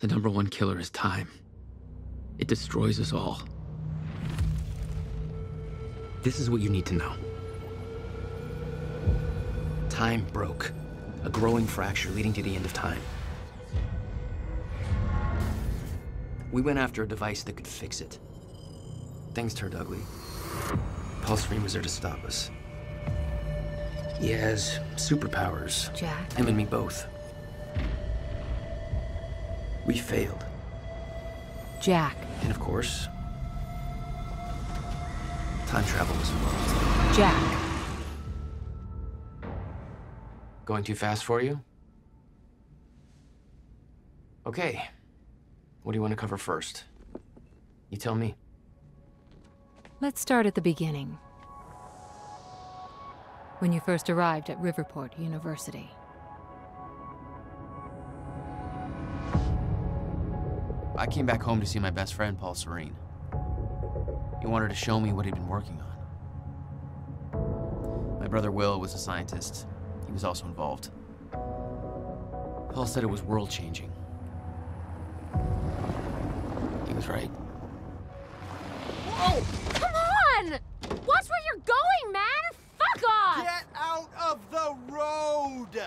The number one killer is time. It destroys us all. This is what you need to know. Time broke. A growing fracture leading to the end of time. We went after a device that could fix it. Things turned ugly. Paul Serene was there to stop us. He has superpowers. Jack? Him and me both. We failed. Jack. And of course, time travel was involved. Jack. Going too fast for you? Okay. What do you want to cover first? You tell me. Let's start at the beginning. When you first arrived at Riverport University. I came back home to see my best friend, Paul Serene. He wanted to show me what he'd been working on. My brother Will was a scientist. He was also involved. Paul said it was world-changing. He was right. Whoa! Come on! Watch where you're going, man! Fuck off! Get out of the road!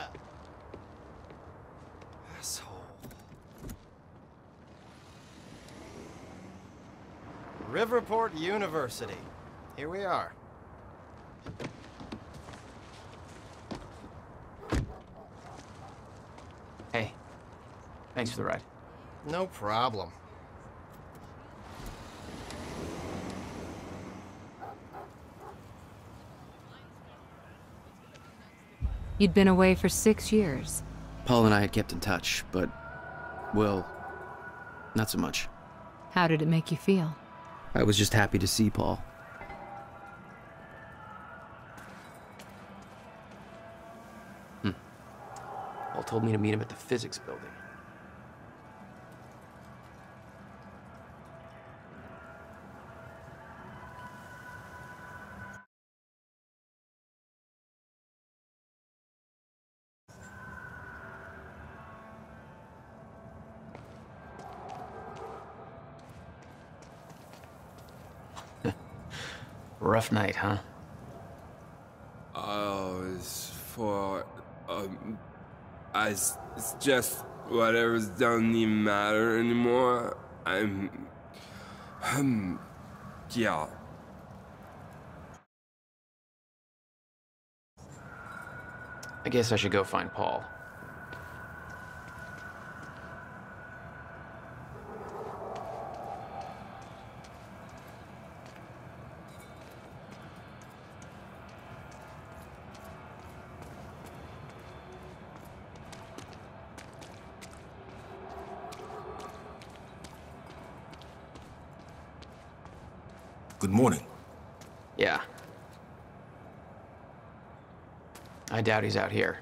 Riverport University. Here we are. Hey, thanks for the ride. No problem. You'd been away for six years. Paul and I had kept in touch, but, well, not so much. How did it make you feel? I was just happy to see Paul. Hmm. Paul told me to meet him at the physics building. Rough night, huh? Oh, it's for um, I it's just whatever's doesn't even matter anymore. I'm, um, yeah. I guess I should go find Paul. Morning. Yeah. I doubt he's out here.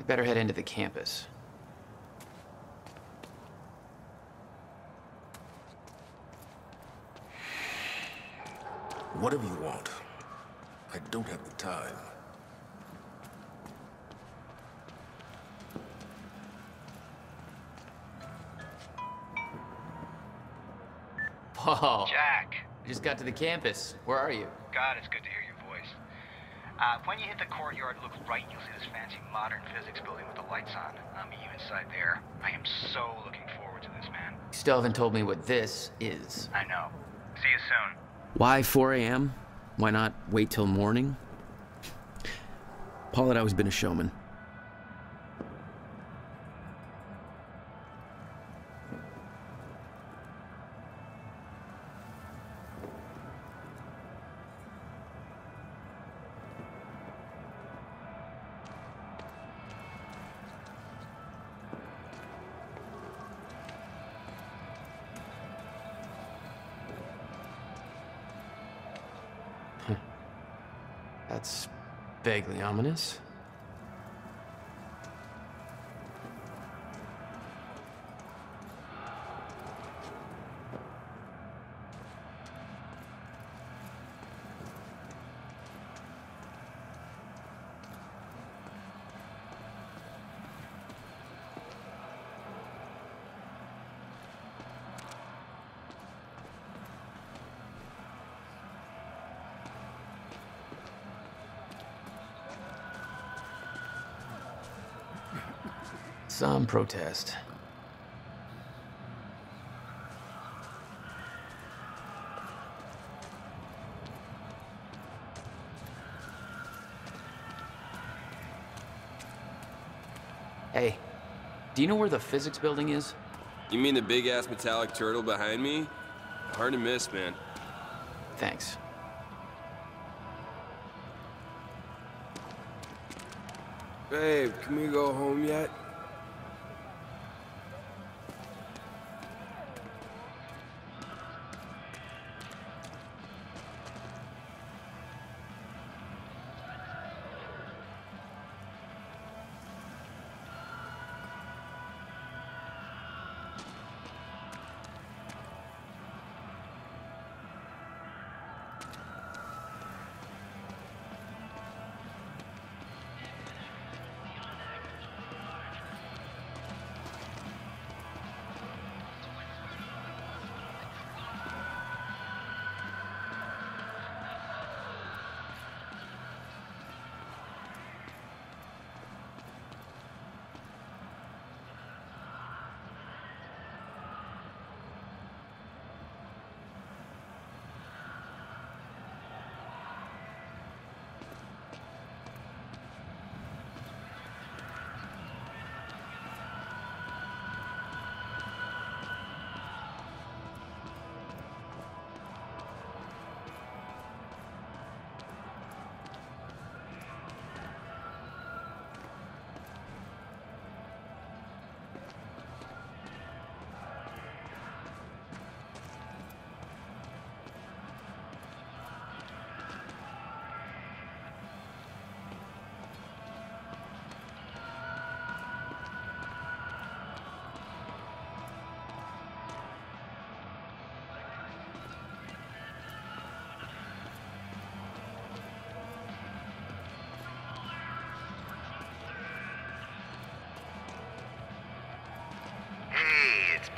I better head into the campus. Whatever you want. I don't have the time. Paul. Jack. I just got to the campus. Where are you? God, it's good to hear your voice. Uh, when you hit the courtyard, look right, you'll see this fancy modern physics building with the lights on. I'll meet you inside there. I am so looking forward to this, man. You still haven't told me what this is. I know. See you soon. Why 4 a.m.? Why not wait till morning? Paul had always been a showman. Vaguely ominous. Some protest. Hey, do you know where the physics building is? You mean the big ass metallic turtle behind me? Hard to miss, man. Thanks. Babe, can we go home yet?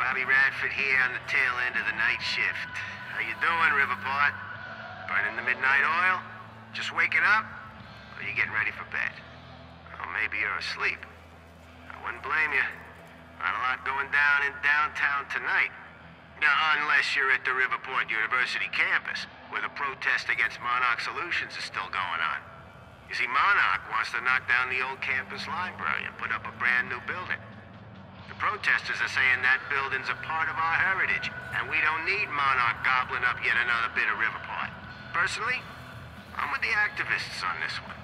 Bobby Radford here on the tail end of the night shift. How you doing, Riverport? Burning the midnight oil? Just waking up? Or you getting ready for bed? Or maybe you're asleep. I wouldn't blame you. Not a lot going down in downtown tonight. Now, unless you're at the Riverport University campus, where the protest against Monarch Solutions is still going on. You see, Monarch wants to knock down the old campus library and put up a brand new building. Protesters are saying that building's a part of our heritage, and we don't need Monarch gobbling up yet another bit of Riverport. Personally, I'm with the activists on this one.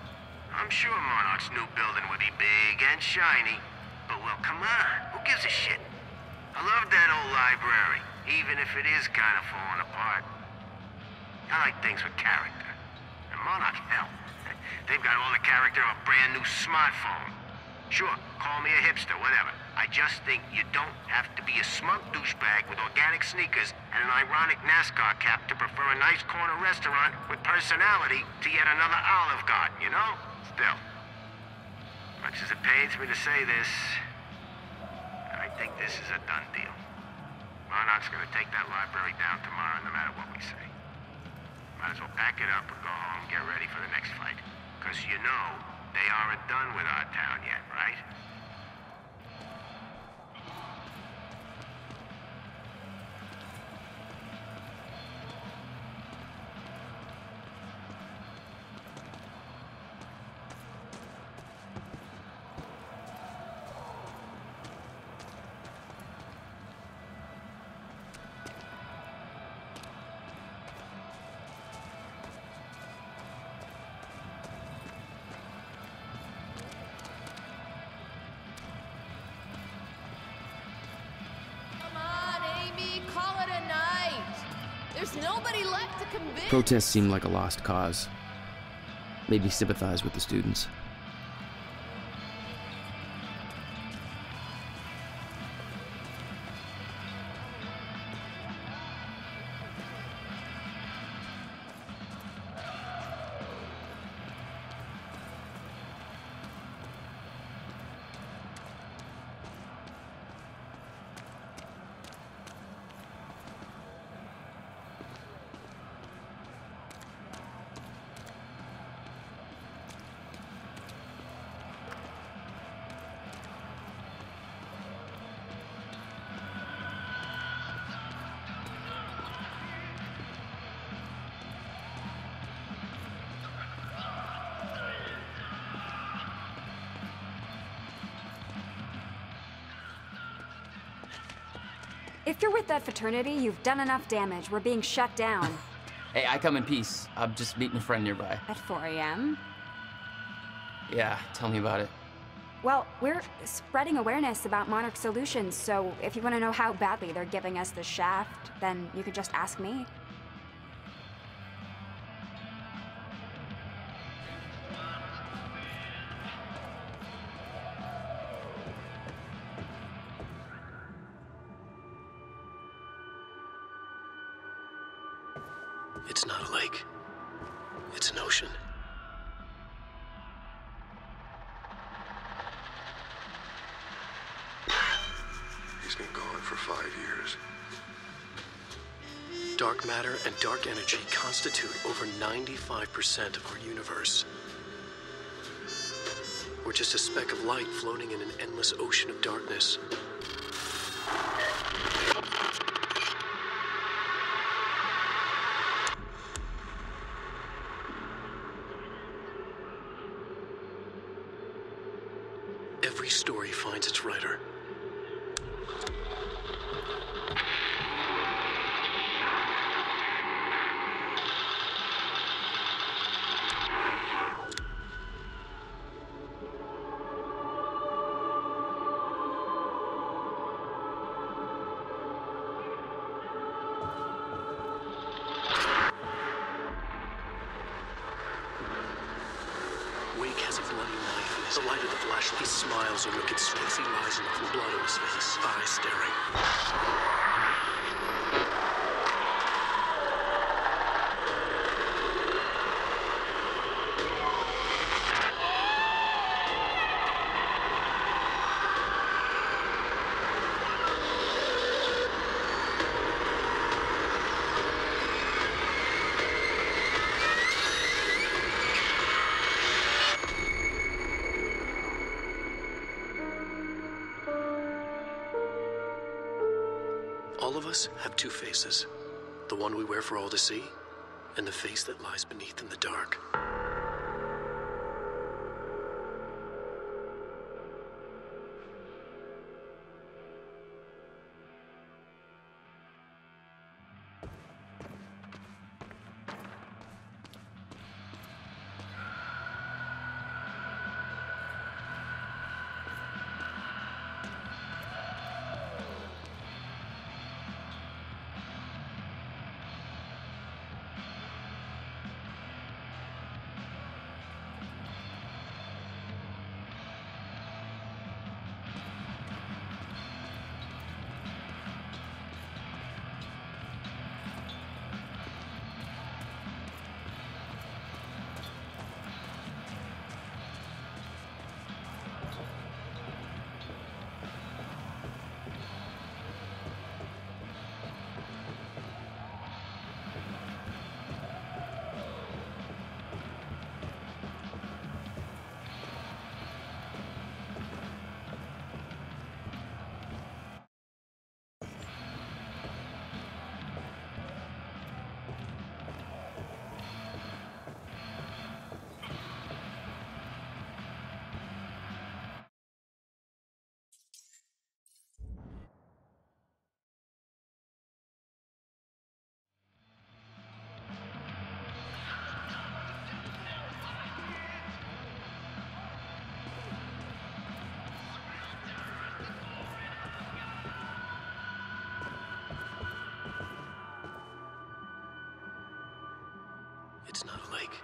I'm sure Monarch's new building would be big and shiny, but well, come on, who gives a shit? I love that old library, even if it is kind of falling apart. I like things with character. And Monarch, hell, they've got all the character of a brand new smartphone. Sure, call me a hipster, whatever. I just think you don't have to be a smug douchebag with organic sneakers and an ironic NASCAR cap to prefer a nice corner restaurant with personality to yet another Olive Garden, you know? Still, much as it pains me to say this, I think this is a done deal. Monarch's gonna take that library down tomorrow, no matter what we say. Might as well pack it up and go home, get ready for the next fight. Because you know, they aren't done with our town yet, right? Protests seem like a lost cause. Made me sympathize with the students. If you're with that fraternity, you've done enough damage. We're being shut down. Hey, I come in peace. I'm just meeting a friend nearby. At 4 a.m.? Yeah, tell me about it. Well, we're spreading awareness about Monarch Solutions, so if you want to know how badly they're giving us the shaft, then you could just ask me. Dark energy constitute over 95% of our universe. We're just a speck of light floating in an endless ocean of darkness. Us have two faces the one we wear for all to see, and the face that lies beneath in the dark. It's not a lake,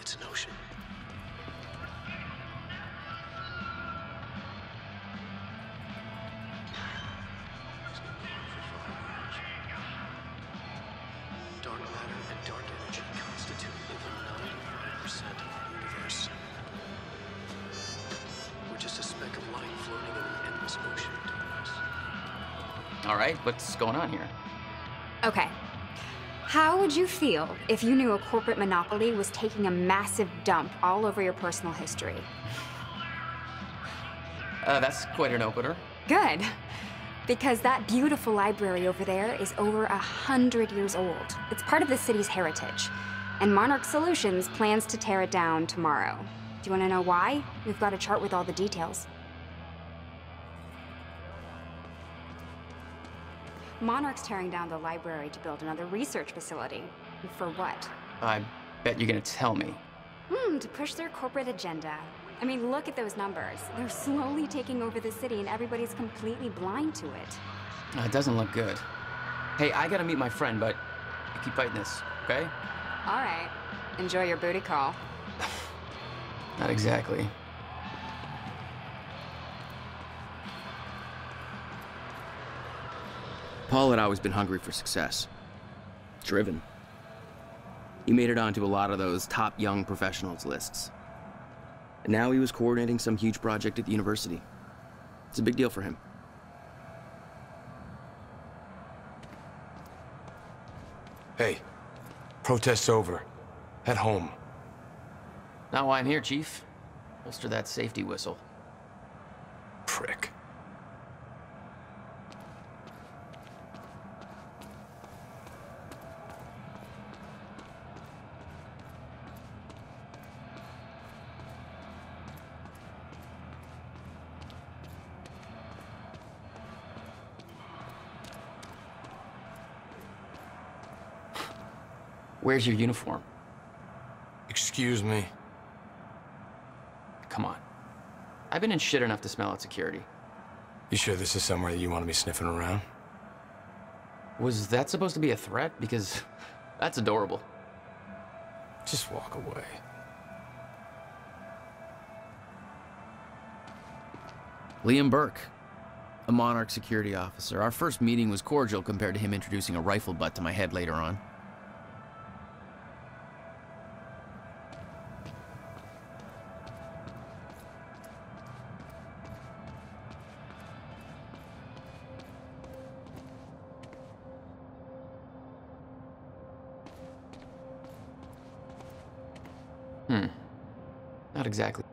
it's an ocean. Dark matter and dark energy constitute over 95% of the universe. We're just a speck of light floating in an endless ocean of darkness. All right, what's going on here? Okay. How would you feel if you knew a corporate monopoly was taking a massive dump all over your personal history? Uh, that's quite an opener. Good. Because that beautiful library over there is over a hundred years old. It's part of the city's heritage. And Monarch Solutions plans to tear it down tomorrow. Do you want to know why? We've got a chart with all the details. Monarch's tearing down the library to build another research facility. For what? I bet you're gonna tell me. Hmm, to push their corporate agenda. I mean, look at those numbers. They're slowly taking over the city and everybody's completely blind to it. Uh, It doesn't look good. Hey, I gotta meet my friend, but you keep fighting this, okay? All right. Enjoy your booty call. Not exactly. Paul had always been hungry for success. Driven. He made it onto a lot of those top young professionals lists. And now he was coordinating some huge project at the university. It's a big deal for him. Hey, protest's over. Head home. Not why I'm here, Chief. Holster that safety whistle. Prick. Where's your uniform? Excuse me. Come on. I've been in shit enough to smell out security. You sure this is somewhere that you want to be sniffing around? Was that supposed to be a threat? Because that's adorable. Just walk away. Liam Burke, a Monarch security officer. Our first meeting was cordial compared to him introducing a rifle butt to my head later on. Hmm. Not exactly.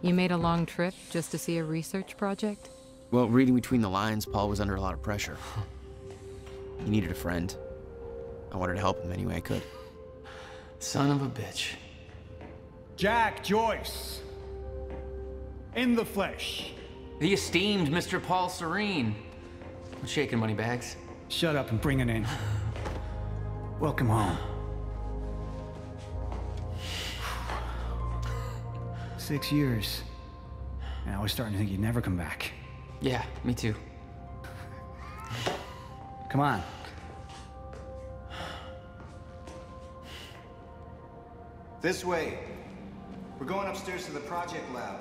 You made a long trip just to see a research project? Well, reading between the lines, Paul was under a lot of pressure. he needed a friend. I wanted to help him any way I could. Son of a bitch. Jack Joyce. In the flesh. The esteemed Mr. Paul Serene. What's shaking, moneybags? Shut up and bring it in. Welcome home. Six years. And I was starting to think you'd never come back. Yeah, me too. Come on. This way. We're going upstairs to the project lab.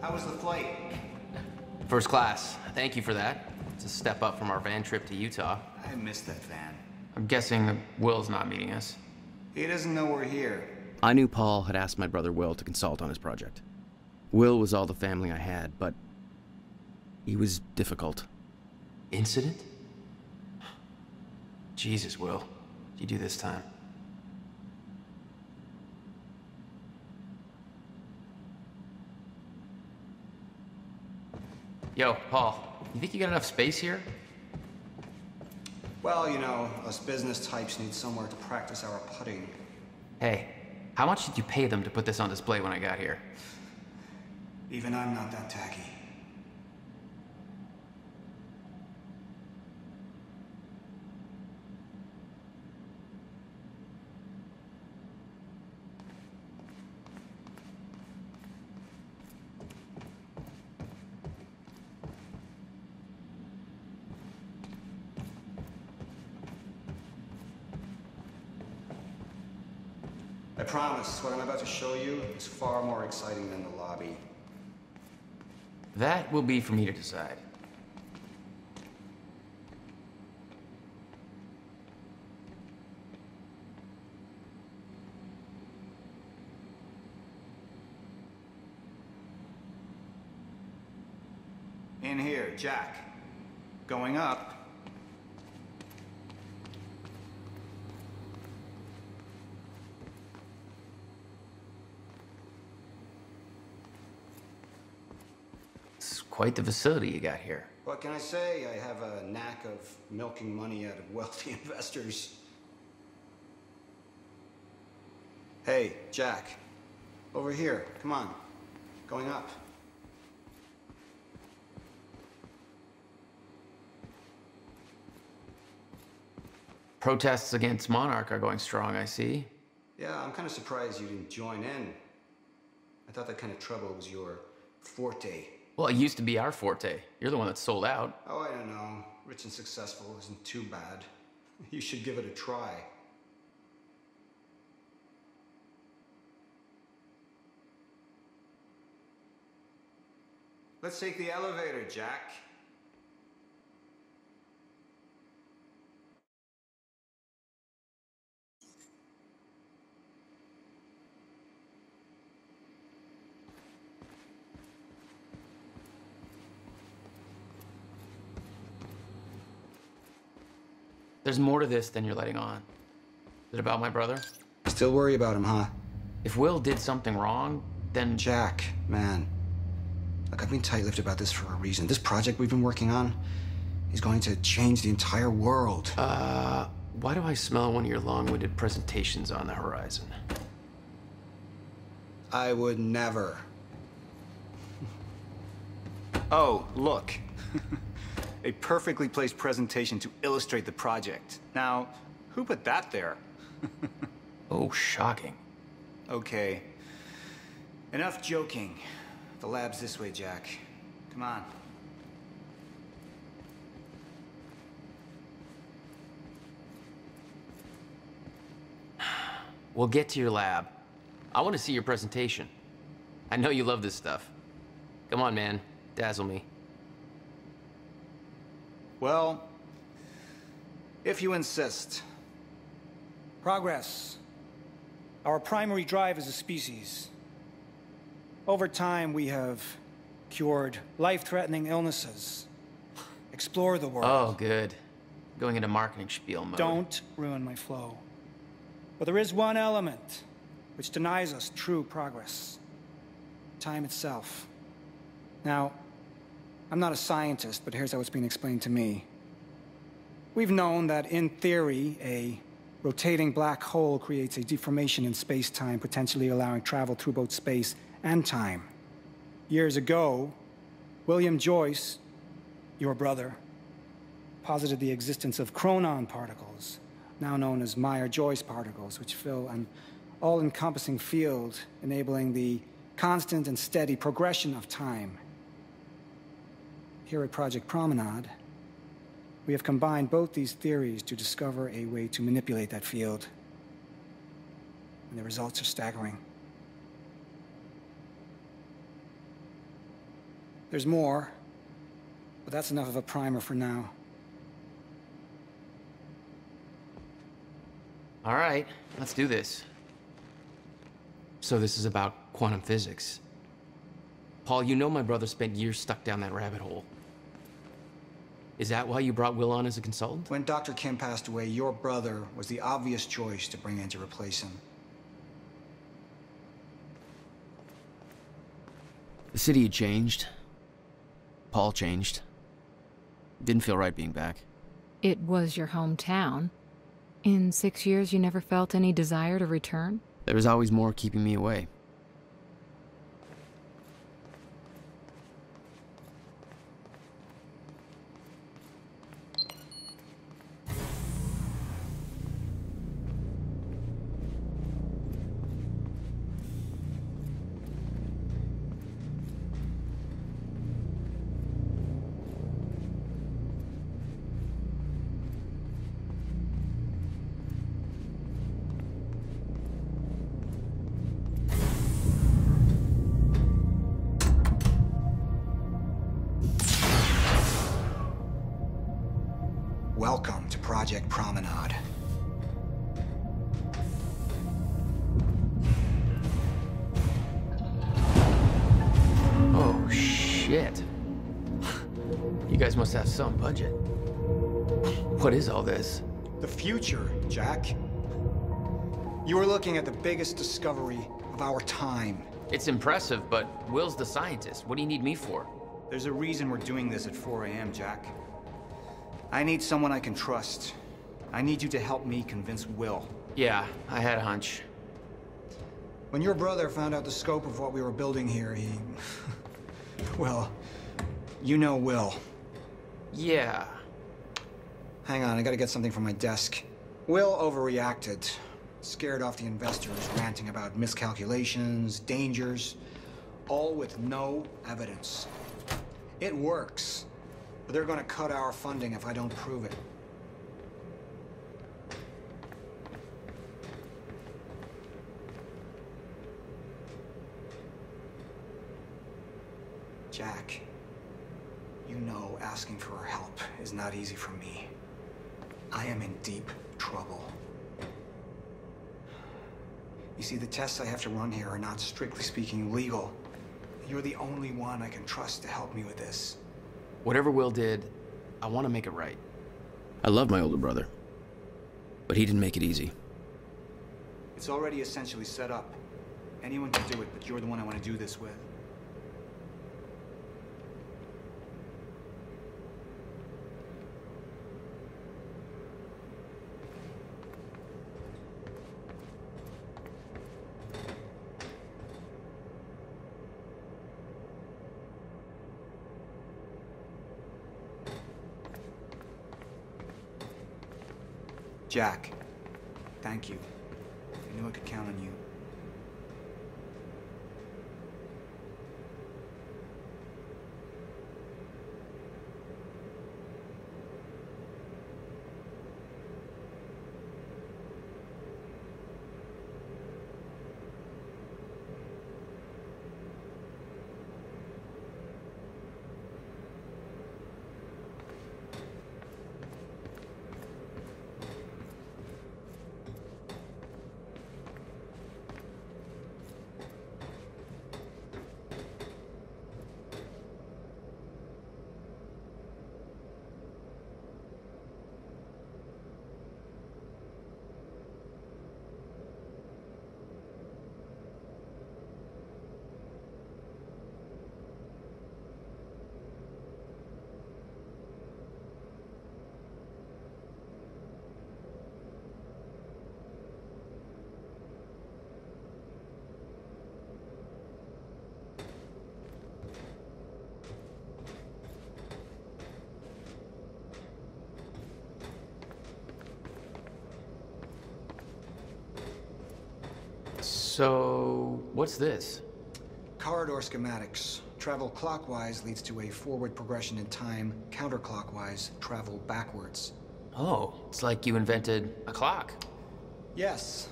How was the flight? First class. Thank you for that. It's a step up from our van trip to Utah. I missed that van. I'm guessing that Will's not meeting us. He doesn't know we're here. I knew Paul had asked my brother Will to consult on his project. Will was all the family I had, but he was difficult. Incident? Jesus, Will. What'd you do this time? Yo, Paul, you think you got enough space here? Well, you know, us business types need somewhere to practice our putting. Hey, how much did you pay them to put this on display when I got here? Even I'm not that tacky. I promise, what I'm about to show you is far more exciting than the lobby. That will be for me to decide. In here, Jack. Going up. Quite the facility you got here. What can I say? I have a knack of milking money out of wealthy investors. Hey, Jack. Over here. Come on. Going up. Protests against Monarch are going strong, I see. Yeah, I'm kind of surprised you didn't join in. I thought that kind of trouble was your forte. Well, it used to be our forte. You're the one that sold out. Oh, I don't know. Rich and successful isn't too bad. You should give it a try. Let's take the elevator, Jack. There's more to this than you're letting on. Is it about my brother? Still worry about him, huh? If Will did something wrong, then. Jack, man. Look, I've been tight lipped about this for a reason. This project we've been working on is going to change the entire world. Uh, why do I smell one of your long winded presentations on the horizon? I would never. Oh, look. A perfectly placed presentation to illustrate the project. Now, who put that there? oh, shocking. Okay. Enough joking. The lab's this way, Jack. Come on. We'll get to your lab. I want to see your presentation. I know you love this stuff. Come on, man. Dazzle me. Well, if you insist. Progress. Our primary drive as a species. Over time, we have cured life-threatening illnesses. Explore the world. Oh, good. Going into marketing spiel mode. Don't ruin my flow. But there is one element which denies us true progress. Time itself. Now, I'm not a scientist, but here's how it's been explained to me. We've known that, in theory, a rotating black hole creates a deformation in space-time, potentially allowing travel through both space and time. Years ago, William Joyce, your brother, posited the existence of chronon particles, now known as Meyer-Joyce particles, which fill an all-encompassing field, enabling the constant and steady progression of time. Here at Project Promenade, we have combined both these theories to discover a way to manipulate that field. And the results are staggering. There's more, but that's enough of a primer for now. All right, let's do this. So this is about quantum physics. Paul, you know my brother spent years stuck down that rabbit hole. Is that why you brought Will on as a consultant? When Dr. Kim passed away, your brother was the obvious choice to bring in to replace him. The city had changed. Paul changed. Didn't feel right being back. It was your hometown. In six years, you never felt any desire to return? There was always more keeping me away. Guys must have some budget. What is all this? The future, Jack. You are looking at the biggest discovery of our time. It's impressive, but Will's the scientist. What do you need me for? There's a reason we're doing this at 4 a.m., Jack. I need someone I can trust. I need you to help me convince Will. Yeah, I had a hunch. When your brother found out the scope of what we were building here, he... well, you know Will. Yeah. Hang on, I gotta get something from my desk. Will overreacted. Scared off the investors, ranting about miscalculations, dangers, all with no evidence. It works, but they're gonna cut our funding if I don't prove it. Jack, know asking for her help is not easy for me. I am in deep trouble. You see, the tests I have to run here are not strictly speaking legal. You're the only one I can trust to help me with this. Whatever Will did, I want to make it right. I love my older brother, but he didn't make it easy. It's already essentially set up. Anyone can do it, but you're the one I want to do this with. Jack, thank you. I knew I could count on you. So, what's this? Corridor schematics. Travel clockwise leads to a forward progression in time. Counterclockwise, travel backwards. Oh, it's like you invented a clock. Yes,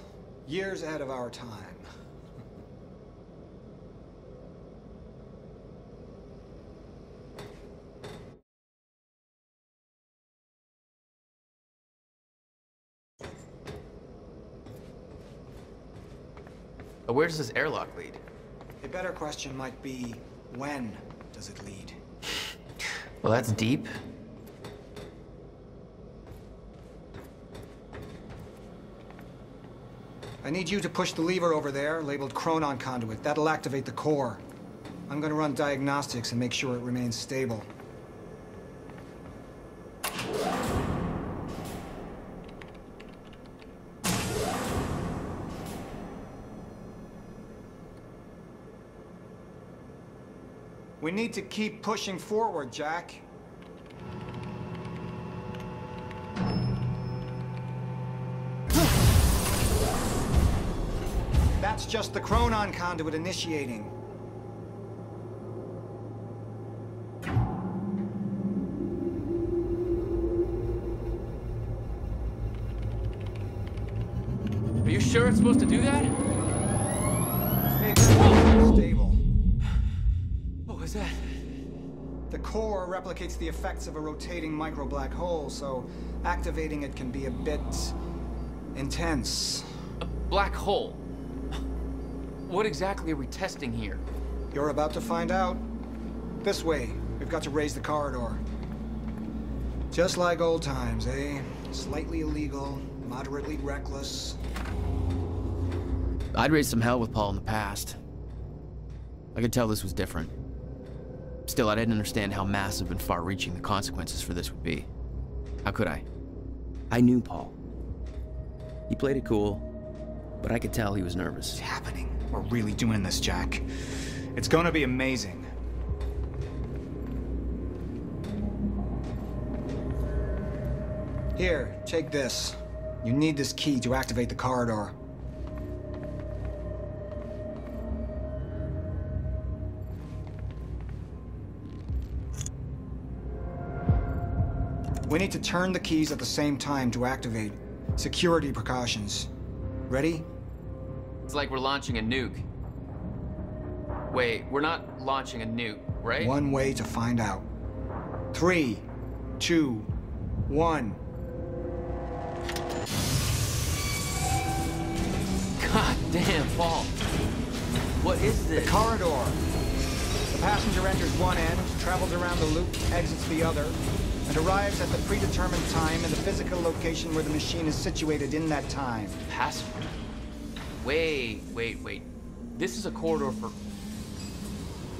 years ahead of our time. But where does this airlock lead? A better question might be, when does it lead? Well, that's deep. I need you to push the lever over there, labeled Chronon Conduit. That'll activate the core. I'm gonna run diagnostics and make sure it remains stable. We need to keep pushing forward, Jack. That's just the Chronon conduit initiating. Are you sure it's supposed to do that? Replicates the effects of a rotating micro black hole, so activating it can be a bit intense. A black hole? What exactly are we testing here? You're about to find out. This way. We've got to raise the corridor. Just like old times, eh? Slightly illegal, moderately reckless. I'd raised some hell with Paul in the past. I could tell this was different. Still, I didn't understand how massive and far reaching the consequences for this would be. How could I? I knew Paul. He played it cool, but I could tell he was nervous. It's happening. We're really doing this, Jack. It's gonna be amazing. Here, take this. You need this key to activate the corridor. We need to turn the keys at the same time to activate. Security precautions. Ready? It's like we're launching a nuke. Wait, we're not launching a nuke, right? One way to find out. Three, two, one. God damn, Paul. What is this? The corridor. The passenger enters one end, travels around the loop, exits the other, and arrives at the predetermined time in the physical location where the machine is situated in that time. Passenger? Wait, wait, wait. This is a corridor for...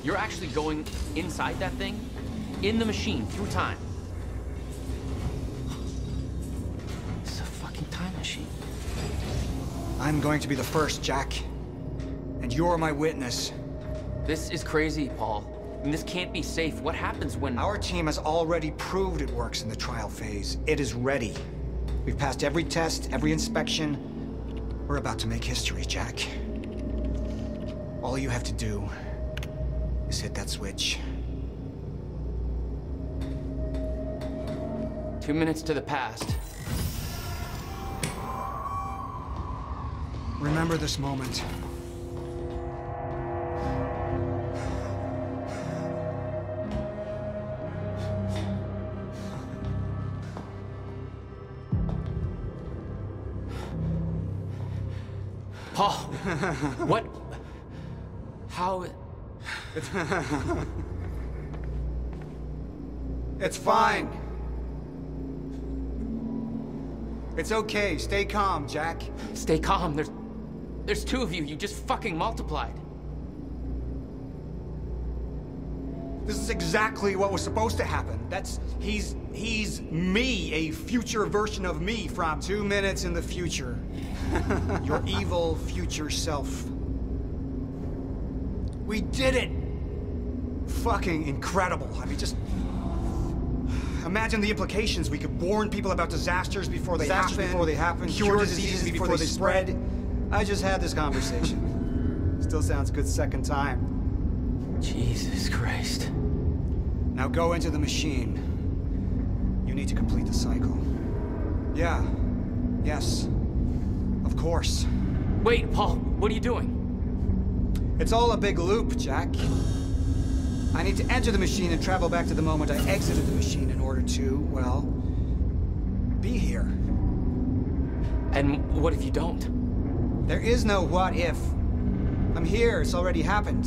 You're actually going inside that thing? In the machine, through time? This is a fucking time machine. I'm going to be the first, Jack. And you're my witness. This is crazy, Paul. And this can't be safe. What happens when... Our team has already proved it works in the trial phase. It is ready. We've passed every test, every inspection. We're about to make history, Jack. All you have to do is hit that switch. Two minutes to the past. Remember this moment. Paul, what? How? It's fine. It's okay. Stay calm, Jack. Stay calm. There's... There's two of you. You just fucking multiplied. This is exactly what was supposed to happen. That's... he's... he's me, a future version of me from two minutes in the future. Your evil future self. We did it! Fucking incredible. I mean, just... Imagine the implications. We could warn people about disasters before they Disasters happen. before they happen, Cure, cure diseases, diseases before, before they they spread. I just had this conversation. Still sounds good second time. Jesus Christ. Now go into the machine. You need to complete the cycle. Yeah. Yes. Course. Wait, Paul, what are you doing? It's all a big loop, Jack. I need to enter the machine and travel back to the moment I exited the machine in order to, well, be here. And what if you don't? There is no what if. I'm here, it's already happened.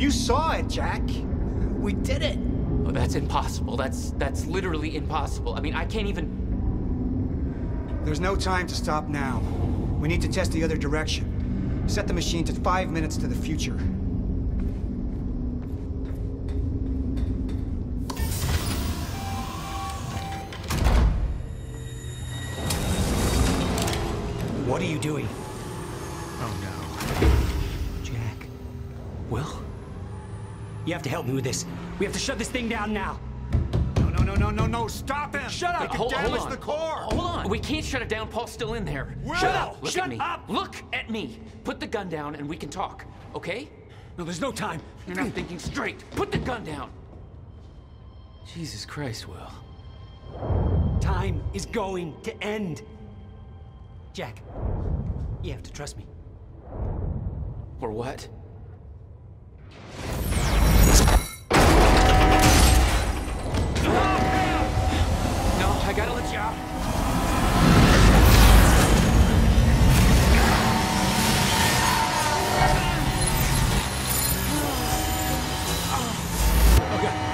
You saw it, Jack. We did it. Oh, that's impossible. That's that's literally impossible. I mean, I can't even. There's no time to stop now. We need to test the other direction. Set the machine to five minutes to the future. What are you doing? Oh no. Jack. Will? You have to help me with this. We have to shut this thing down now. No, no, no, no, no, no, stop him! Shut up! Wait, hold, hold damage on. the core! Hold on. We can't shut it down. Paul's still in there. Will! Shut up. Look Shut at me. up! Look at me. Put the gun down and we can talk. Okay? No, there's no time. You're not thinking straight. Put the gun down. Jesus Christ, Will. Time is going to end. Jack, you have to trust me. Or what?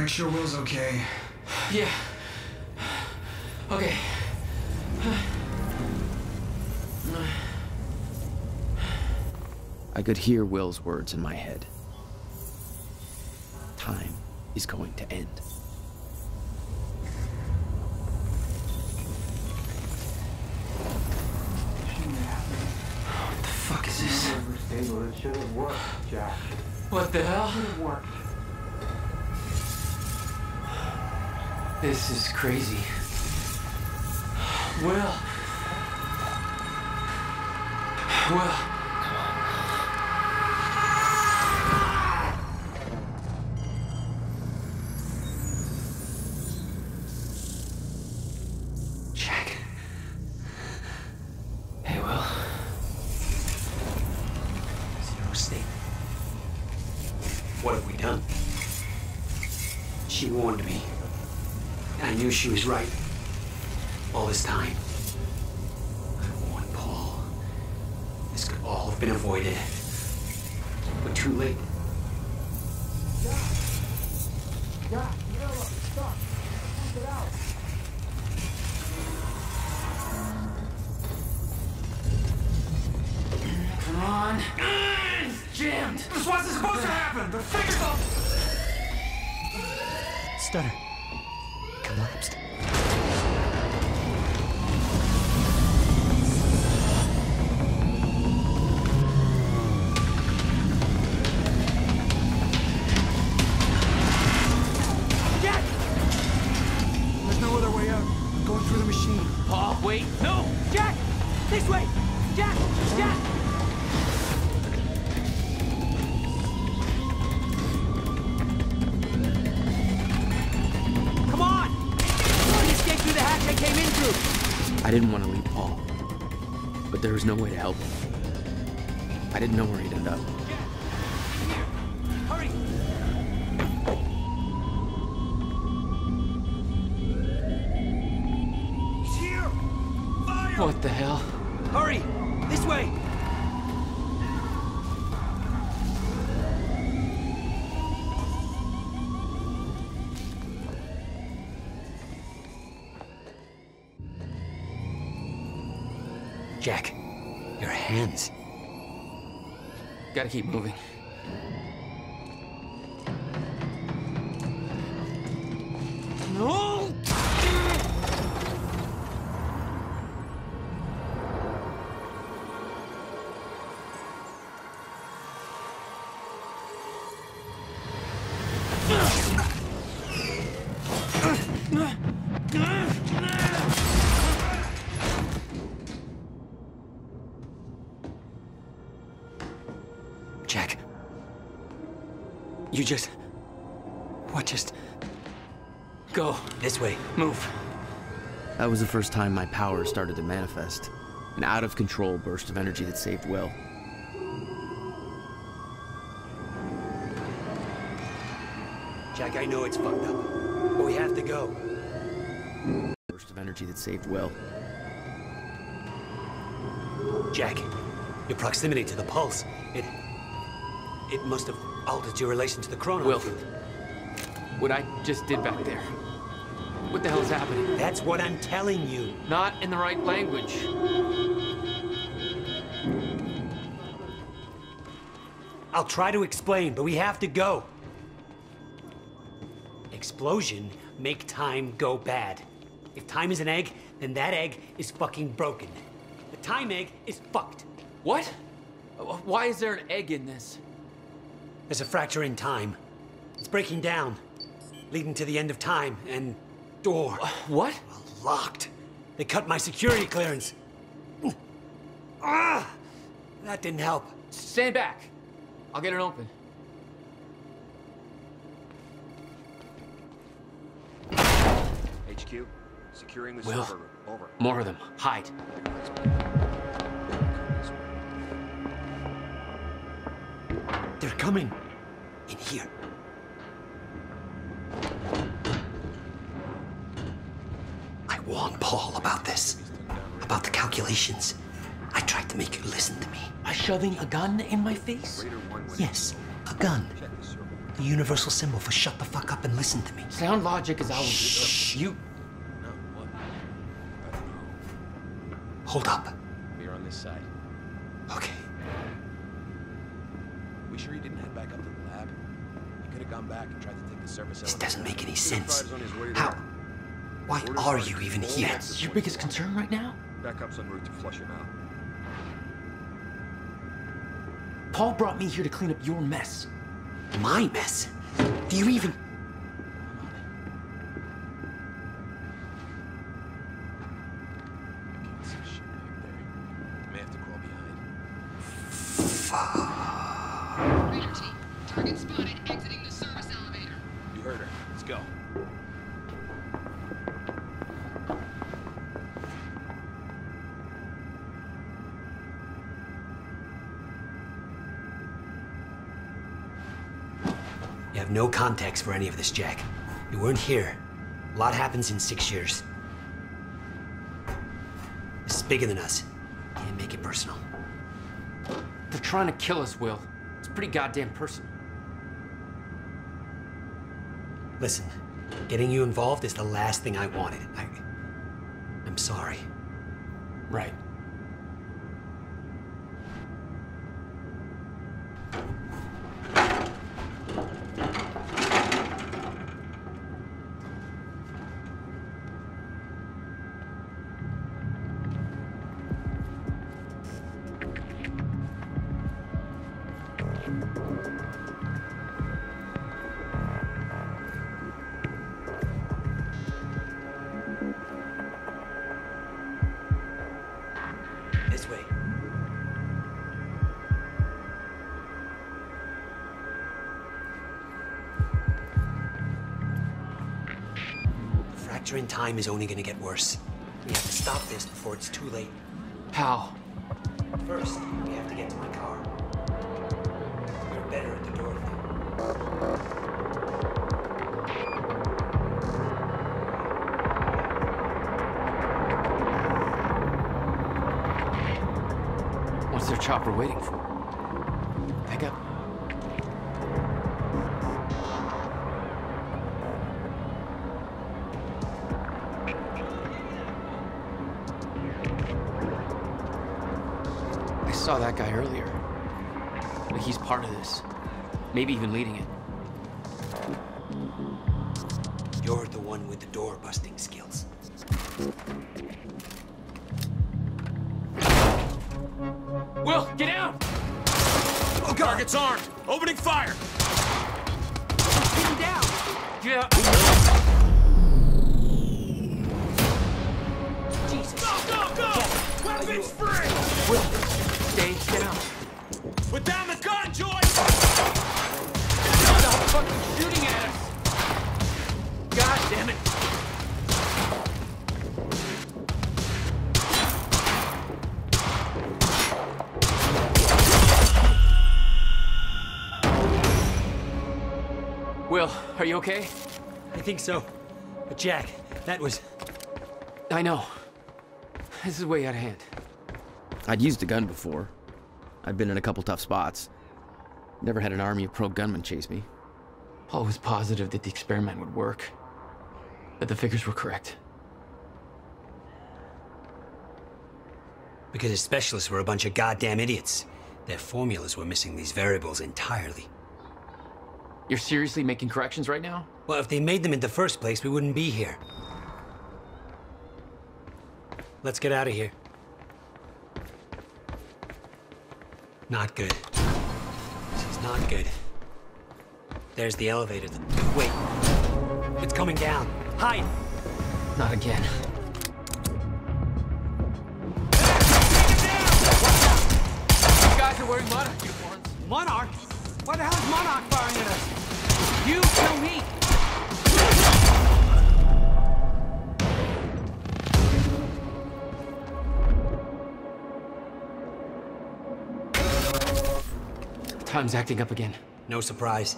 Make sure Will's okay. Yeah. Okay. I could hear Will's words in my head. Time is going to end. What the fuck is this? It should have worked, Jack. What the hell? This is crazy. Well... Will. I knew she was right. I didn't want to leave Paul, but there was no way to help him. I didn't know where he'd end up. Gotta keep moving. You just. What just. Go. This way. Move. That was the first time my power started to manifest. An out of control burst of energy that saved Will. Jack, I know it's fucked up. But we have to go. Burst of energy that saved Will. Jack, your proximity to the pulse, it. It must have altered your relation to the chrono. Will. What I just did back there. What the hell's happening? That's what I'm telling you. Not in the right language. I'll try to explain, but we have to go. Explosion make time go bad. If time is an egg, then that egg is fucking broken. The time egg is fucked. What? Why is there an egg in this? There's a fracture in time. It's breaking down, leading to the end of time, and door. What? Locked. They cut my security clearance. Ah! That didn't help. Stand back. I'll get it open. HQ, securing the Will. server room. Over. More of them. Hide. Coming. In here. I warned Paul about this. About the calculations. I tried to make you listen to me. By shoving a gun in my face? Yes. A gun. The universal symbol for shut the fuck up and listen to me. Sound logic is always Shh. you. Hold up. We're on this side. Gone back and tried to take the service This doesn't make any sense. Fighter's on his way How? Why are you even here? at this Your biggest concern right now? Backup's en route to flush him out. Paul brought me here to clean up your mess. My mess? Do you even... context for any of this, Jack. You weren't here. A lot happens in six years. This is bigger than us. Can't make it personal. They're trying to kill us, Will. It's pretty goddamn personal. Listen, getting you involved is the last thing I wanted. Time is only gonna get worse. We have to stop this before it's too late. How? First, we have to get to my car. You're better at the door thing. What's their chopper waiting for? Part of this. Maybe even leading it. You're the one with the door busting skills. Okay? I think so. But Jack, that was... I know. This is way out of hand. I'd used a gun before. I'd been in a couple tough spots. Never had an army of pro gunmen chase me. Paul was positive that the experiment would work. That the figures were correct. Because his specialists were a bunch of goddamn idiots. Their formulas were missing these variables entirely. You're seriously making corrections right now? Well, if they made them in the first place, we wouldn't be here. Let's get out of here. Not good. This is not good. There's the elevator. Wait. It's coming down. Hide! Not again. These guys are wearing Monarch uniforms. Monarch? Why the hell is Monarch firing at us? You tell me. Time's acting up again. No surprise.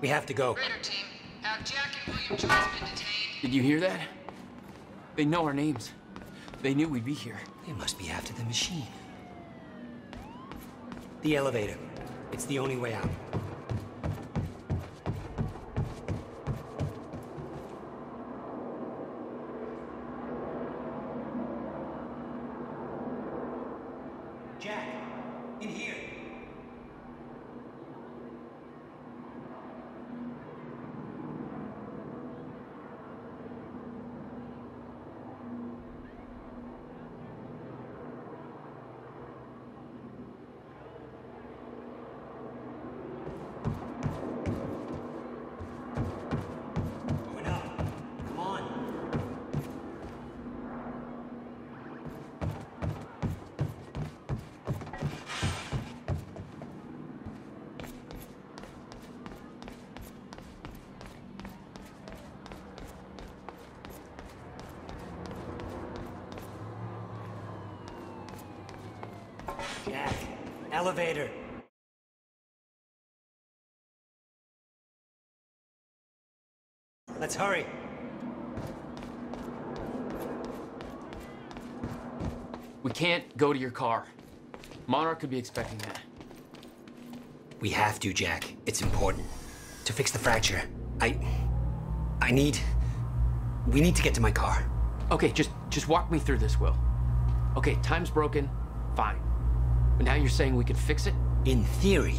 We have to go. Raider team, have Jack and William Joyce been detained? Did you hear that? They know our names. They knew we'd be here. They must be after the machine. The elevator. It's the only way out. Let's hurry. We can't go to your car. Monarch could be expecting that. We have to, Jack. It's important. To fix the fracture, I... I need... We need to get to my car. Okay, just just walk me through this, Will. Okay, time's broken. Fine. But now you're saying we can fix it? In theory,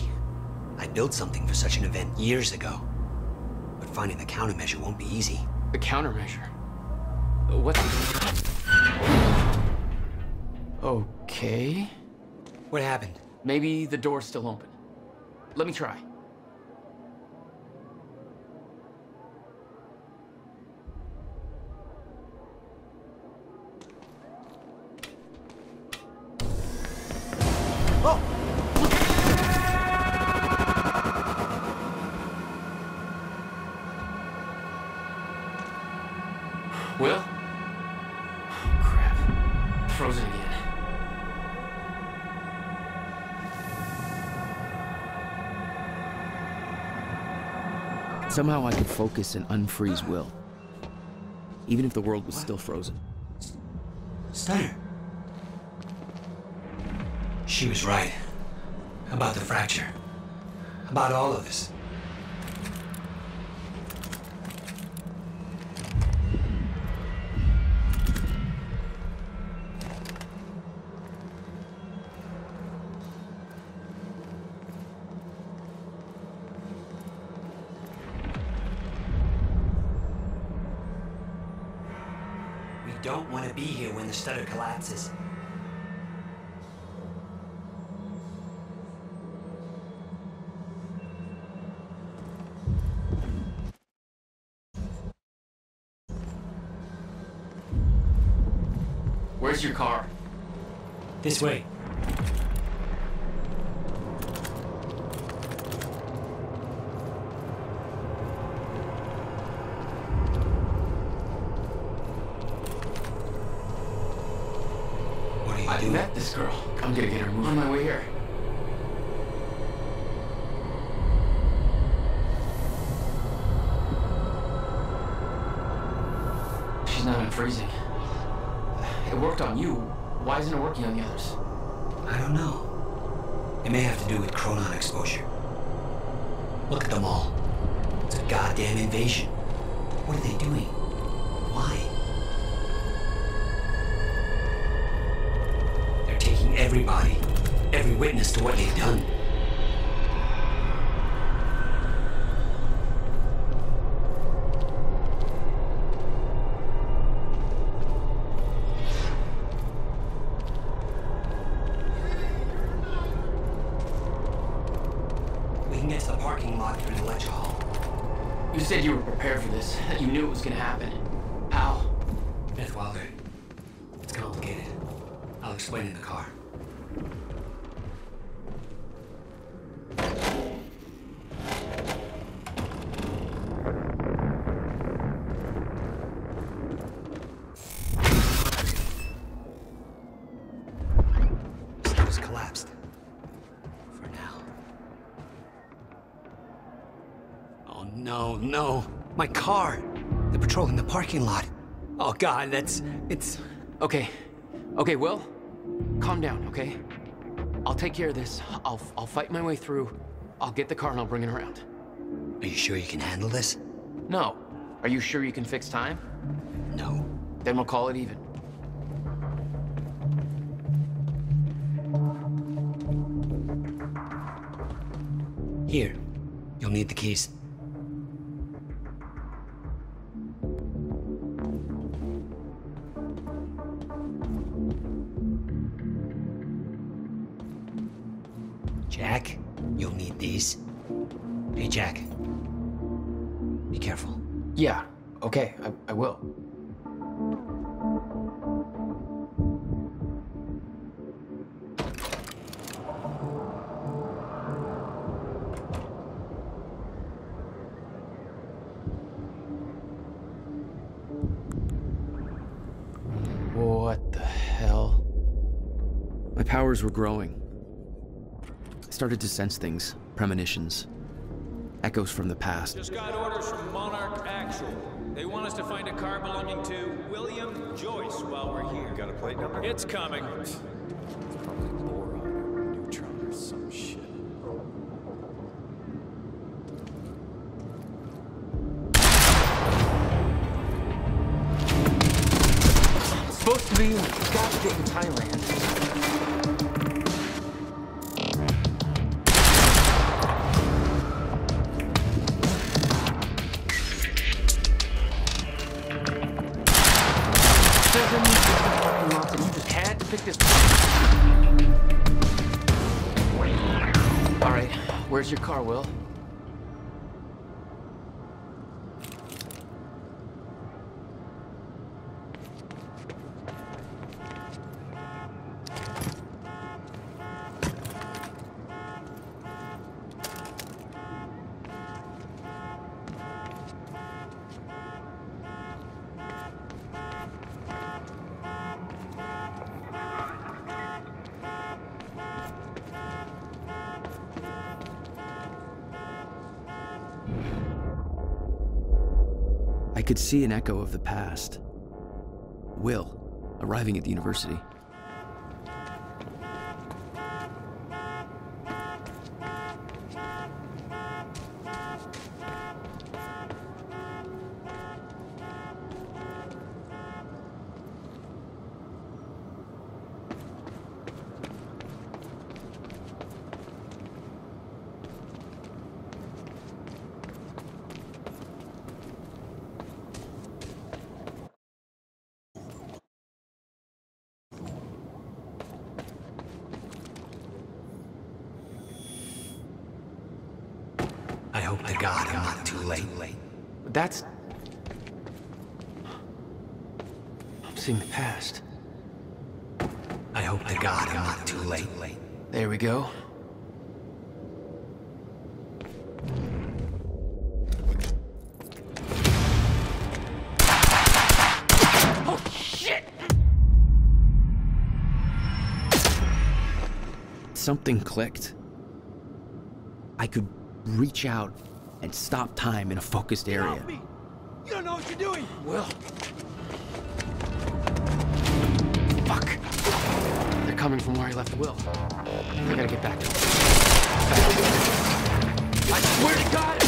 I built something for such an event years ago. Finding the countermeasure won't be easy. The countermeasure? What? Okay. What happened? Maybe the door's still open. Let me try. Somehow I could focus and unfreeze Will. Even if the world was still frozen. Stunner. She was right. About the fracture. About all of this. The collapses. Where's your car? This way. Witness to what they've done. We can get to the parking lot through the ledge hall. You said you were prepared for this, that you knew it was gonna happen. How? Beth Wilder. It's complicated. I'll explain in the car. No. My car! They're patrolling the parking lot. Oh god, that's. it's. Okay. Okay, Will. Calm down, okay? I'll take care of this. I'll I'll fight my way through. I'll get the car and I'll bring it around. Are you sure you can handle this? No. Are you sure you can fix time? No. Then we'll call it even. Here. You'll need the keys. You'll need these. Hey, Jack. Be careful. Yeah. Okay, I, I will. What the hell? My powers were growing, I Started to sense things, premonitions, echoes from the past. Just got orders from Monarch Actual. They want us to find a car belonging to William Joyce while we're here. Got a plate number? It's coming. Could see an echo of the past. Will, arriving at the university. Something clicked. I could reach out and stop time in a focused area. You don't know what you're doing! Will. Fuck. They're coming from where I left Will. I gotta get back to him. I swear to God,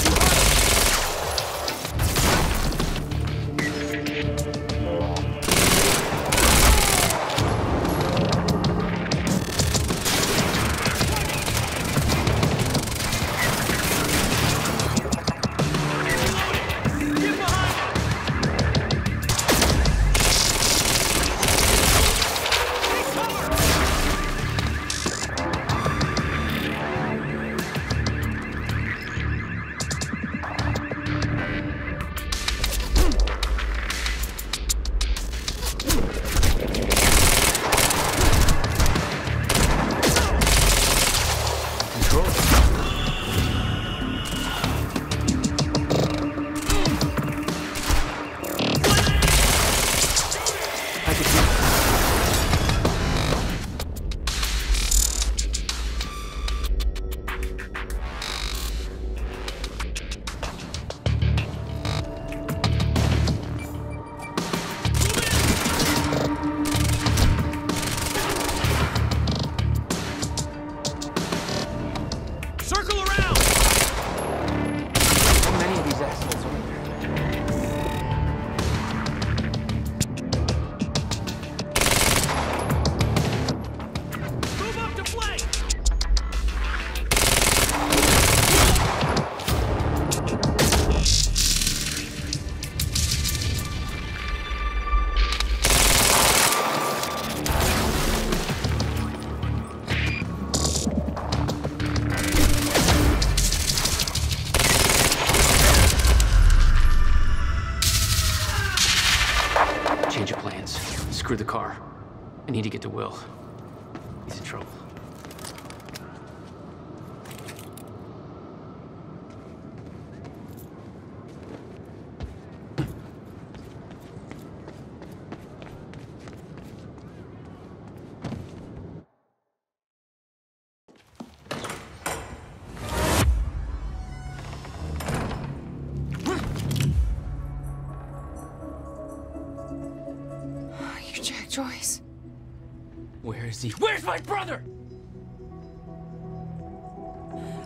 my brother?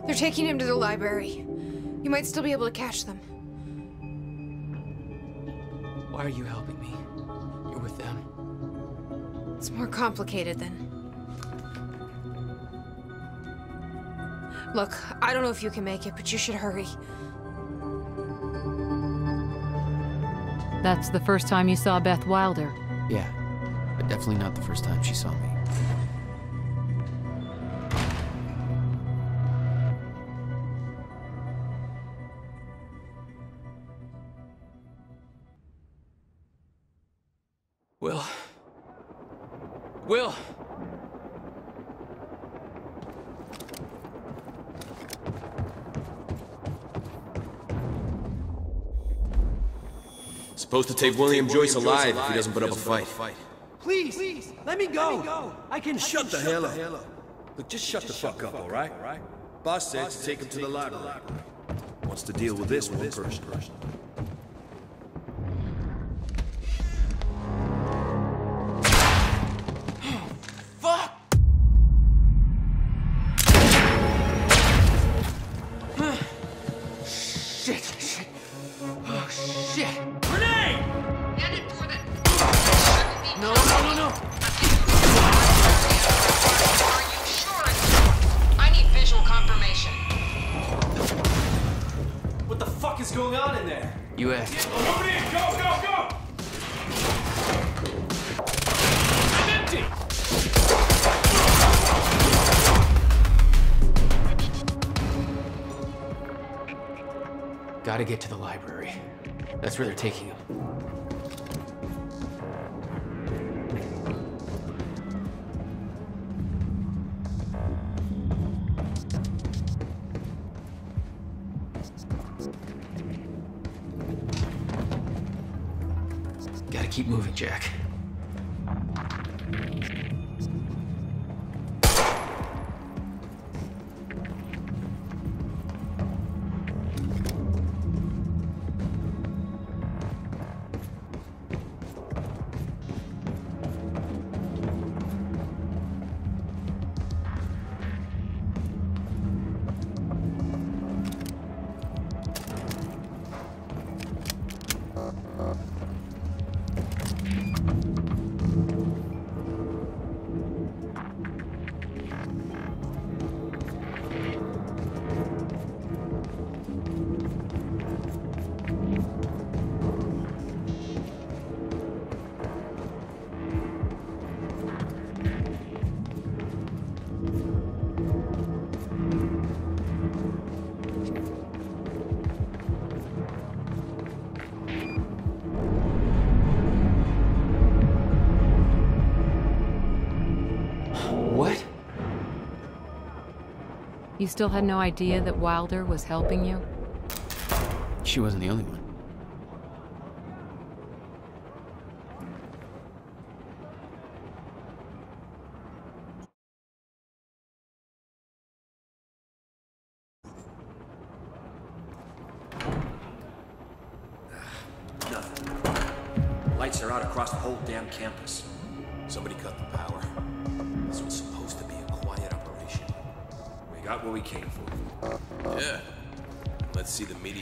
They're taking him to the library. You might still be able to catch them. Why are you helping me? You're with them. It's more complicated than. Look, I don't know if you can make it, but you should hurry. That's the first time you saw Beth Wilder. Yeah, but definitely not the first time she saw me. Supposed to take William Joyce alive if he doesn't put up a fight. Please, please, let me go. I can Shut the hell up. Look, just shut the fuck up, all right? Boss said to take him to the library. Wants to deal with this one first. That's where they're taking him. Gotta keep moving, Jack. You still had no idea that Wilder was helping you? She wasn't the only one.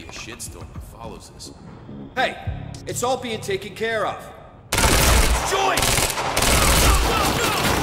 Let's see the media shitstorm that follows this. Hey, it's all being taken care of. Joyce!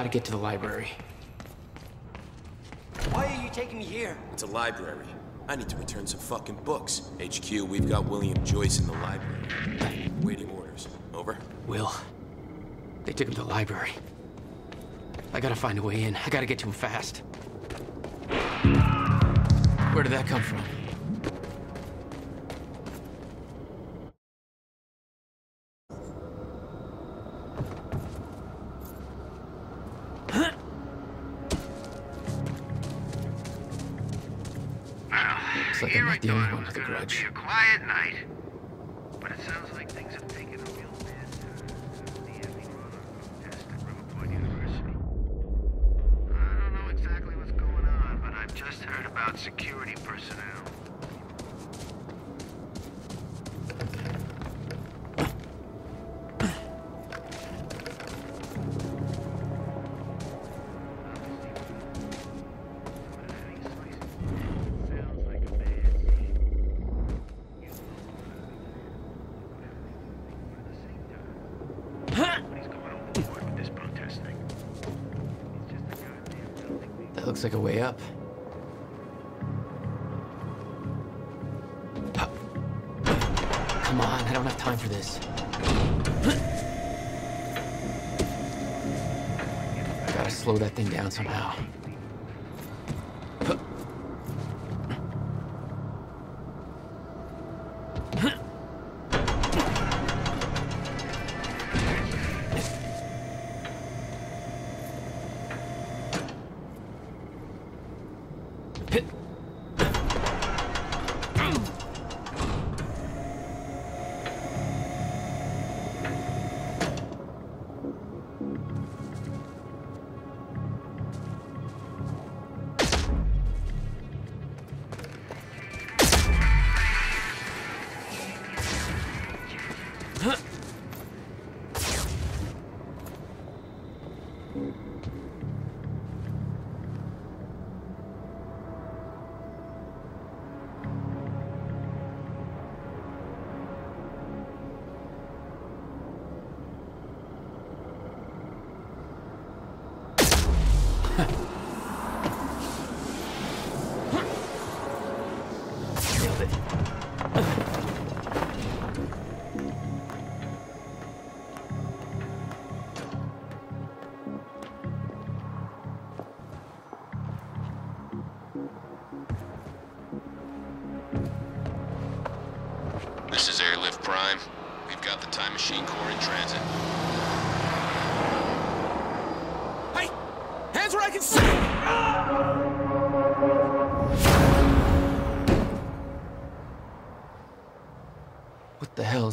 Gotta get to the library. Why are you taking me here? It's a library. I need to return some fucking books. HQ, we've got William Joyce in the library. Waiting orders. Over? Will. They took him to the library. I gotta find a way in. I gotta get to him fast. Where did that come from? The only one with a grudge. A quiet night. Looks like a way up. Come on, I don't have time for this. I gotta slow that thing down somehow.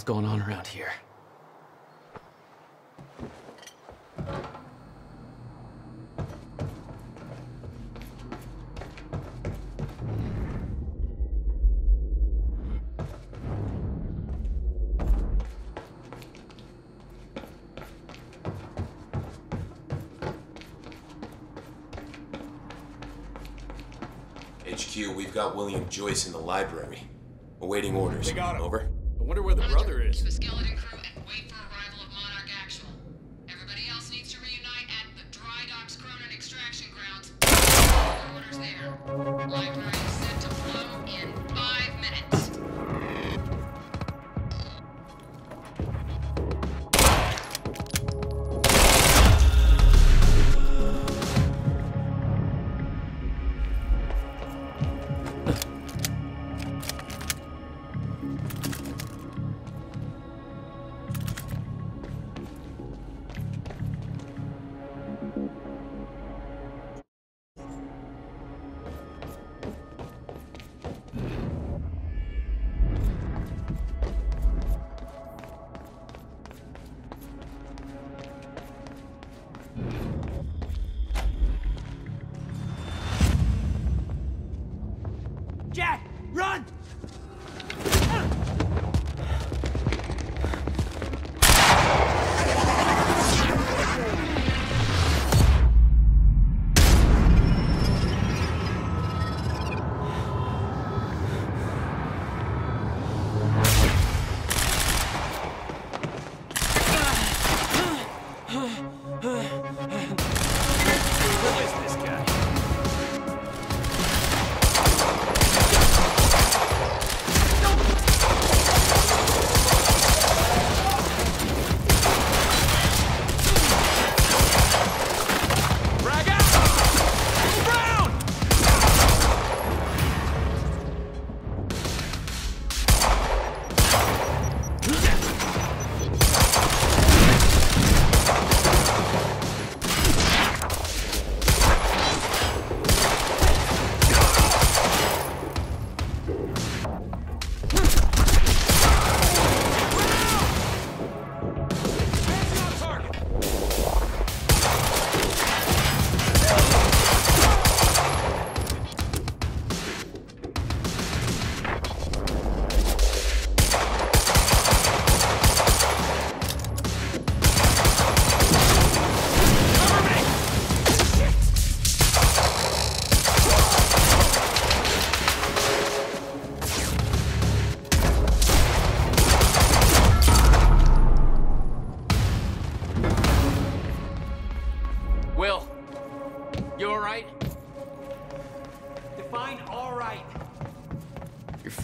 Going on around here? HQ, we've got William Joyce in the library. Awaiting orders. They got him. Over? Wonder where the brother is. The skeleton crew and wait for arrival of Monarch Actual. Everybody else needs to reunite at the Dry Docks Chronon extraction grounds. Orders there. Library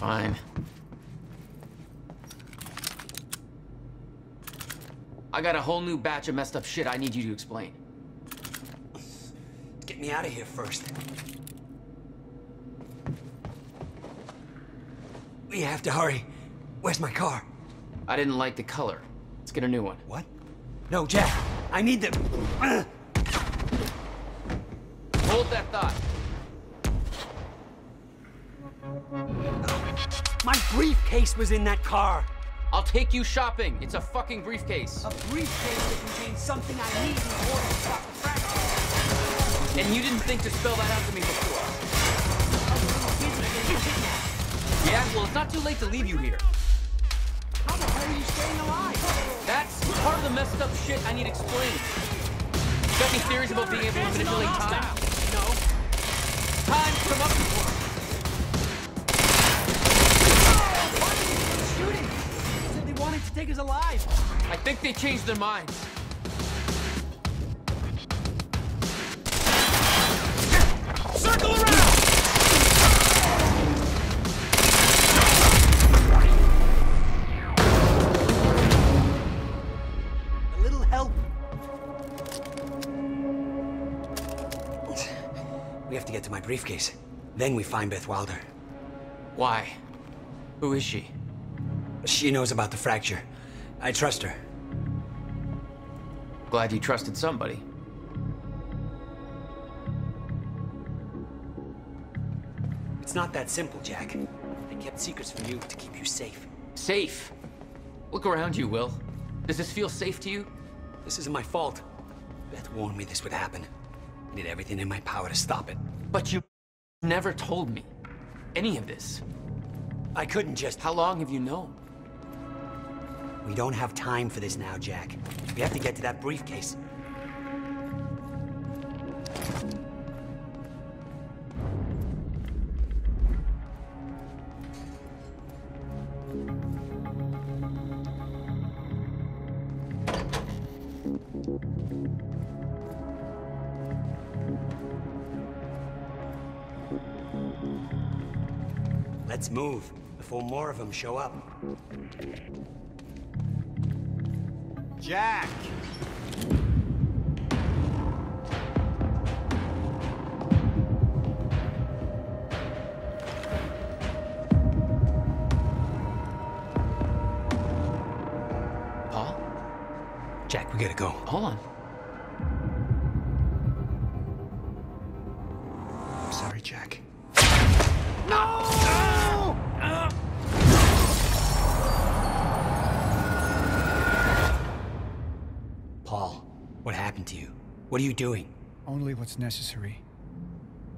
fine. I got a whole new batch of messed up shit I need you to explain. Get me out of here first. We have to hurry. Where's my car? I didn't like the color. Let's get a new one. What? No, Jack. I need the... Uh. Hold that thought. Briefcase was in that car. I'll take you shopping. It's a fucking briefcase. A briefcase that contains something I need in order to stop the fracture. And you didn't think to spell that out to me before. Yeah, well, it's not too late to leave you here. How the hell are you staying alive? That's part of the messed up shit I need explained. You got any theories about being able to manipulate time? No. Time's come up before. Shooting! They said they wanted to take us alive. I think they changed their minds. Circle around! A little help. We have to get to my briefcase. Then we find Beth Wilder. Why? Who is she? She knows about the fracture. I trust her. Glad you trusted somebody. It's not that simple, Jack. I kept secrets from you to keep you safe. Safe? Look around you, Will. Does this feel safe to you? This isn't my fault. Beth warned me this would happen. I did everything in my power to stop it. But you never told me any of this. I couldn't just... How long have you known? We don't have time for this now, Jack. We have to get to that briefcase. Let's move before more of them show up. Jack! Paul? Jack, we gotta go. Hold on. What are you doing? Only what's necessary.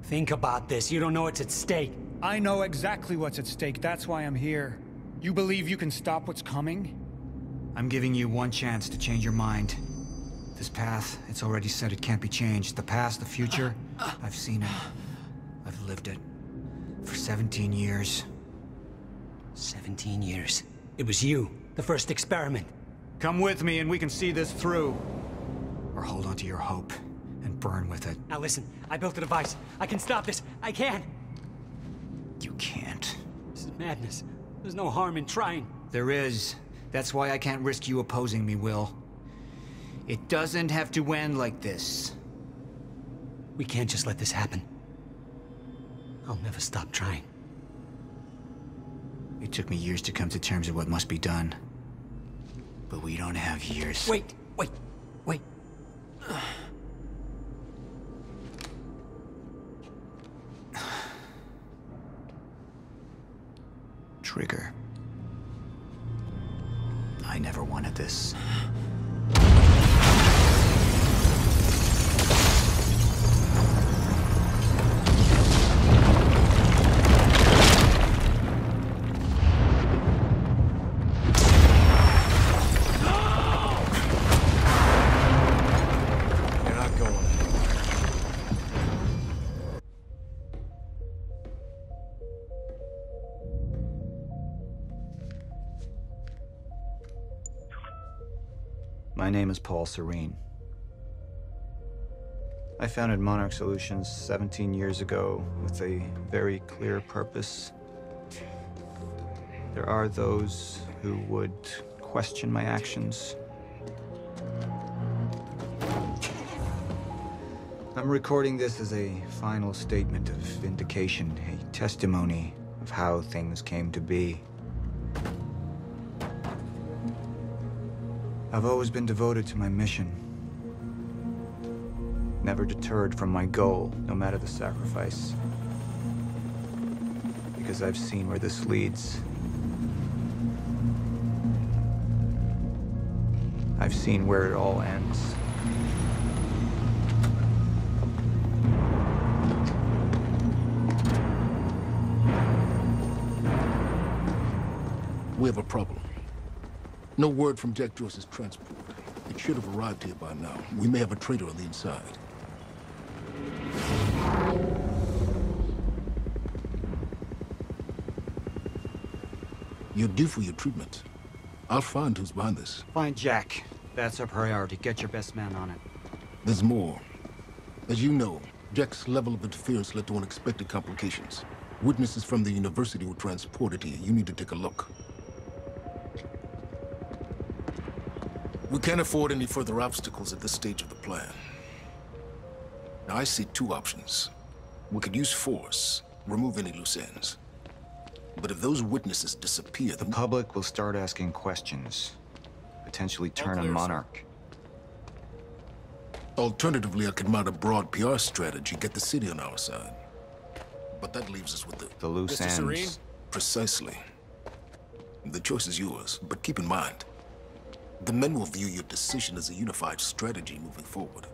Think about this. You don't know what's at stake. I know exactly what's at stake. That's why I'm here. You believe you can stop what's coming? I'm giving you one chance to change your mind. This path, it's already said it can't be changed. The past, the future, I've seen it. I've lived it. For 17 years. 17 years. It was you, the first experiment. Come with me and we can see this through. Or hold on to your hope and burn with it. Now listen, I built a device. I can stop this. I can. You can't. This is madness. There's no harm in trying. There is. That's why I can't risk you opposing me, Will. It doesn't have to end like this. We can't just let this happen. I'll never stop trying. It took me years to come to terms with what must be done. But we don't have years. Wait, wait, wait. Trigger. I never wanted this. Name is Paul Serene. I founded Monarch Solutions 17 years ago with a very clear purpose. There are those who would question my actions. I'm recording this as a final statement of vindication, a testimony of how things came to be. I've always been devoted to my mission. Never deterred from my goal, no matter the sacrifice. Because I've seen where this leads. I've seen where it all ends. We have a problem. No word from Jack Joyce's transport. It should have arrived here by now. We may have a traitor on the inside. You're due for your treatment. I'll find who's behind this. Find Jack. That's our priority. Get your best man on it. There's more. As you know, Jack's level of interference led to unexpected complications. Witnesses from the university were transported here. You need to take a look. We can't afford any further obstacles at this stage of the plan. Now, I see two options. We could use force, remove any loose ends. But if those witnesses disappear, The public will start asking questions. Potentially turn on. Monarch. Alternatively, I could mount a broad PR strategy, get the city on our side. But that leaves us with the... The loose Mr. Serene? ends. Precisely. The choice is yours, but keep in mind, the men will view your decision as a unified strategy moving forward.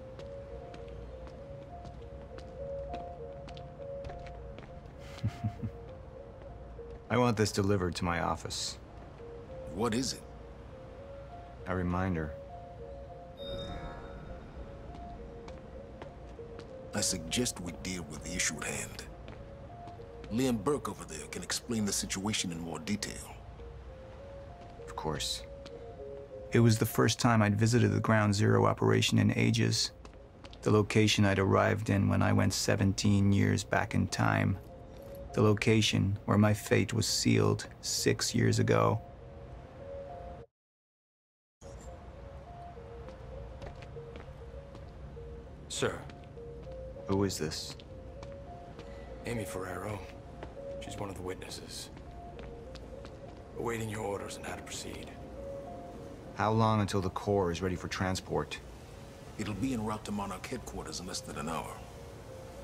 I want this delivered to my office. What is it? A reminder. I suggest we deal with the issue at hand. Liam Burke over there can explain the situation in more detail. Of course. It was the first time I'd visited the Ground Zero operation in ages. The location I'd arrived in when I went 17 years back in time. The location where my fate was sealed six years ago. Sir, Who is this? Amy Ferraro. She's one of the witnesses. Awaiting your orders on how to proceed. How long until the core is ready for transport? It'll be en route to Monarch headquarters in less than an hour.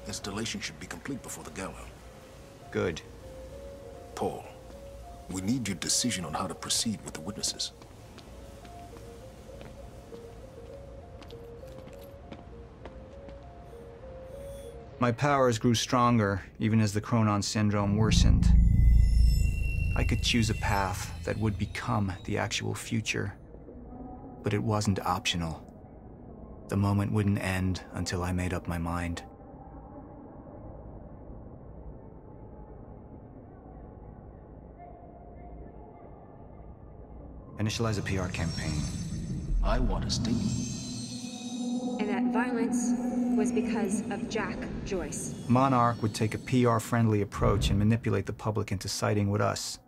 Installation should be complete before the gala. Good. Paul, we need your decision on how to proceed with the witnesses. My powers grew stronger even as the Chronon syndrome worsened. I could choose a path that would become the actual future, but it wasn't optional. The moment wouldn't end until I made up my mind. Initialize a PR campaign. I want a statement. And that violence was because of Jack Joyce. Monarch would take a PR friendly approach and manipulate the public into siding with us.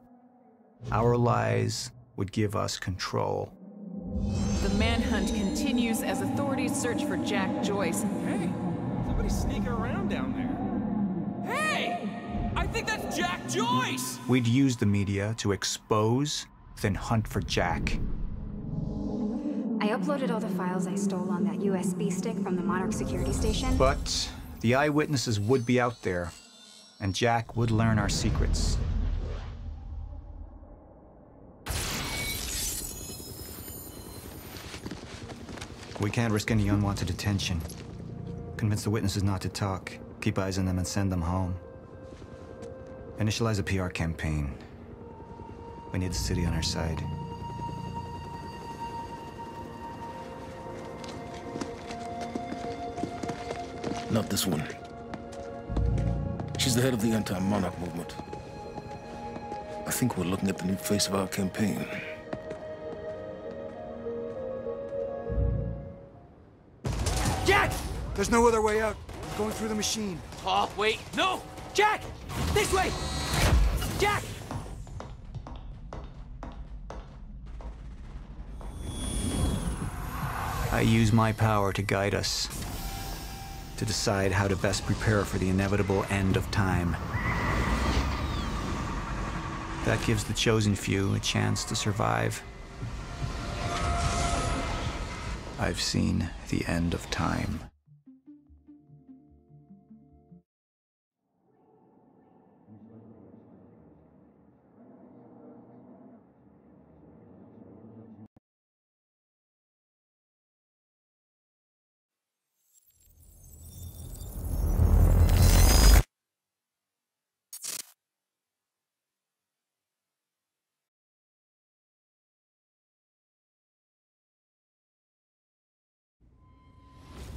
Our lies would give us control. The manhunt continues as authorities search for Jack Joyce. Hey, somebody's sneaking around down there. Hey! I think that's Jack Joyce! We'd use the media to expose, then hunt for Jack. I uploaded all the files I stole on that USB stick from the Monarch security station. But the eyewitnesses would be out there, and Jack would learn our secrets. We can't risk any unwanted attention. Convince the witnesses not to talk. Keep eyes on them and send them home. Initialize a PR campaign. We need the city on our side. Not this one. She's the head of the anti-monarch movement. I think we're looking at the new face of our campaign. There's no other way out. I'm going through the machine. Oh, wait. No! Jack! This way! Jack! I use my power to guide us, to decide how to best prepare for the inevitable end of time. That gives the chosen few a chance to survive. I've seen the end of time.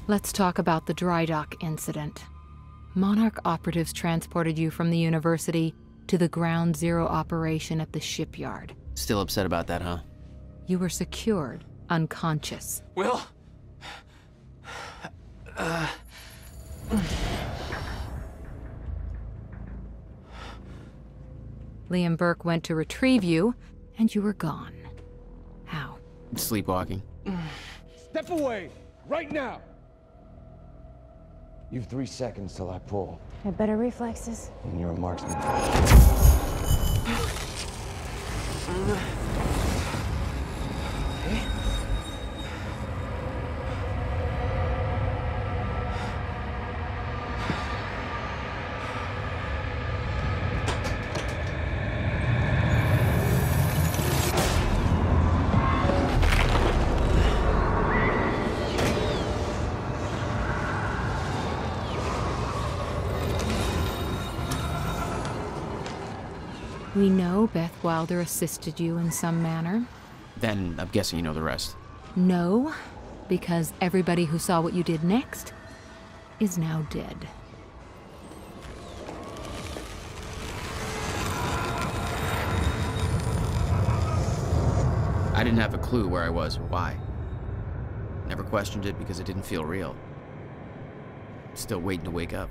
Let's talk about the dry dock incident. Monarch operatives transported you from the university to the ground zero operation at the shipyard. Still upset about that, huh? You were secured, unconscious. Will? Uh... Liam Burke went to retrieve you, and you were gone. How? Sleepwalking. Step away! Right now! You've three seconds till I pull, I have better reflexes. and you're a marksman. Uh, Assisted you in some manner. Then I'm guessing you know the rest. No, because everybody who saw what you did next is now dead. I didn't have a clue where I was or why. Never questioned it because it didn't feel real. Still waiting to wake up.